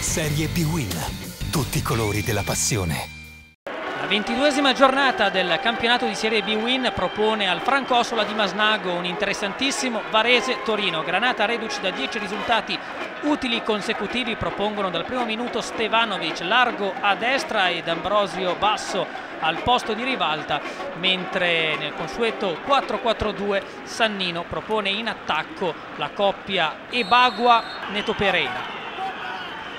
Serie B-Win. Tutti i colori della passione. La ventiduesima giornata del campionato di Serie B-Win propone al Francosola di Masnago un interessantissimo Varese-Torino. Granata reduci da 10 risultati utili consecutivi propongono dal primo minuto Stevanovic largo a destra ed Ambrosio basso al posto di rivalta, mentre nel consueto 4-4-2 Sannino propone in attacco la coppia Ebagua-Neto Pereira.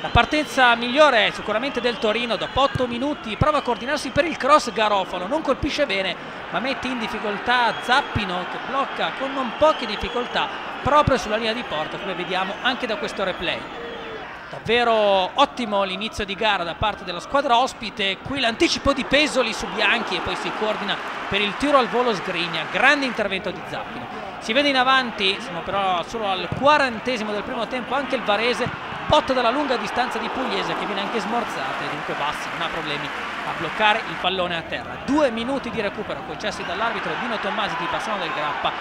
La partenza migliore è sicuramente del Torino, dopo 8 minuti prova a coordinarsi per il cross Garofalo, non colpisce bene ma mette in difficoltà Zappino che blocca con non poche difficoltà proprio sulla linea di porta come vediamo anche da questo replay. Davvero ottimo l'inizio di gara da parte della squadra ospite, qui l'anticipo di Pesoli su Bianchi e poi si coordina per il tiro al volo Sgrigna, grande intervento di Zappino. Si vede in avanti, siamo però solo al quarantesimo del primo tempo, anche il Varese botta dalla lunga distanza di Pugliese che viene anche smorzata e dunque Bassi non ha problemi a bloccare il pallone a terra. Due minuti di recupero concessi dall'arbitro Dino Tommasi di Bassano del Grappa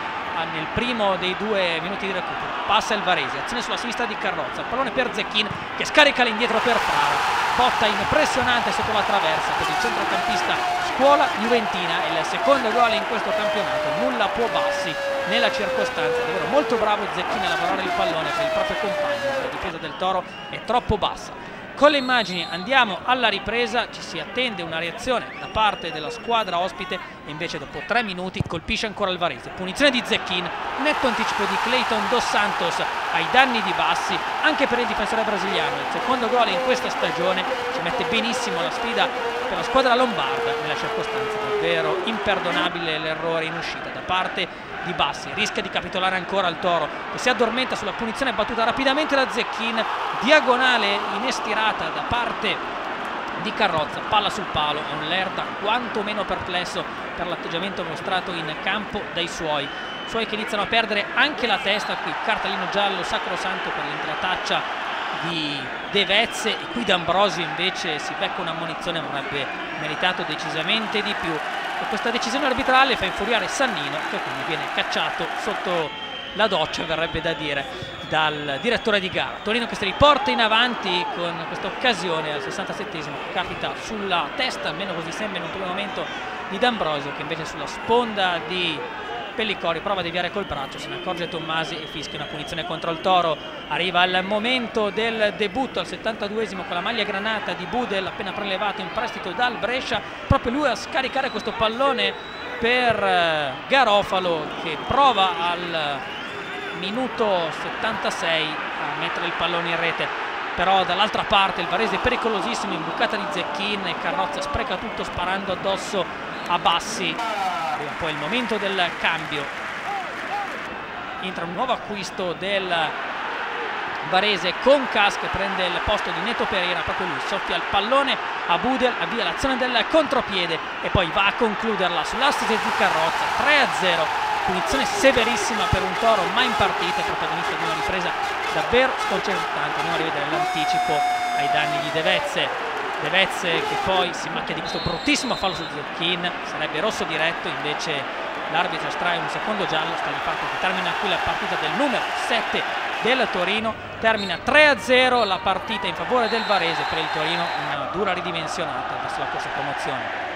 nel primo dei due minuti di recupero. Passa il Varese, azione sulla sinistra di Carrozza, pallone per Zecchin che scarica l'indietro per Frara. Botta impressionante sotto la traversa per il centrocampista Scuola Juventina, il secondo gol in questo campionato, nulla può Bassi nella circostanza, davvero molto bravo Zecchini a lavorare il pallone per il proprio compagno, la difesa del Toro è troppo bassa. Con le immagini andiamo alla ripresa, ci si attende una reazione da parte della squadra ospite e invece dopo tre minuti colpisce ancora il Varese. Punizione di Zecchin, netto anticipo di Clayton Dos Santos ai danni di Bassi, anche per il difensore brasiliano. Il secondo gol in questa stagione ci mette benissimo la sfida per la squadra lombarda nella circostanza davvero imperdonabile l'errore in uscita da parte di Bassi, rischia di capitolare ancora il Toro che si addormenta sulla punizione battuta rapidamente da Zecchin, diagonale inestirata da parte di Carrozza, palla sul palo, è un Lerda quantomeno perplesso per l'atteggiamento mostrato in campo dai suoi, suoi che iniziano a perdere anche la testa, qui cartellino giallo sacrosanto per l'intrataccia di De Vezze e qui D'Ambrosio invece si becca una munizione, avrebbe meritato decisamente di più e questa decisione arbitrale fa infuriare Sannino che quindi viene cacciato sotto la doccia verrebbe da dire dal direttore di gara. Torino che si riporta in avanti con questa occasione al 67esimo capita sulla testa almeno così sembra in un primo momento di D'Ambrosio che invece sulla sponda di Pellicori prova a deviare col braccio, se ne accorge Tommasi e fischia una punizione contro il Toro. Arriva il momento del debutto al 72esimo con la maglia granata di Budel appena prelevato in prestito dal Brescia, proprio lui a scaricare questo pallone per eh, Garofalo che prova al minuto 76 a mettere il pallone in rete. Però dall'altra parte il Varese è pericolosissimo imbucata di Zecchin e Carrozza spreca tutto sparando addosso a Bassi arriva poi il momento del cambio. Entra un nuovo acquisto del Varese con Cas che prende il posto di Neto Pereira proprio lui soffia il pallone a Budel avvia l'azione del contropiede e poi va a concluderla sull'assist di Carrozza 3 a 0 punizione severissima per un Toro mai in partita protagonista di una ripresa davvero sconcertante. Andiamo a rivedere l'anticipo ai danni di Devezze Devezze che poi si macchia di questo bruttissimo fallo su Zecchin sarebbe rosso diretto invece l'arbitro estrae un secondo giallo sta di fatto che termina qui la partita del numero 7 del Torino. Termina 3-0 la partita in favore del Varese per il Torino una dura ridimensionata verso la corsa promozione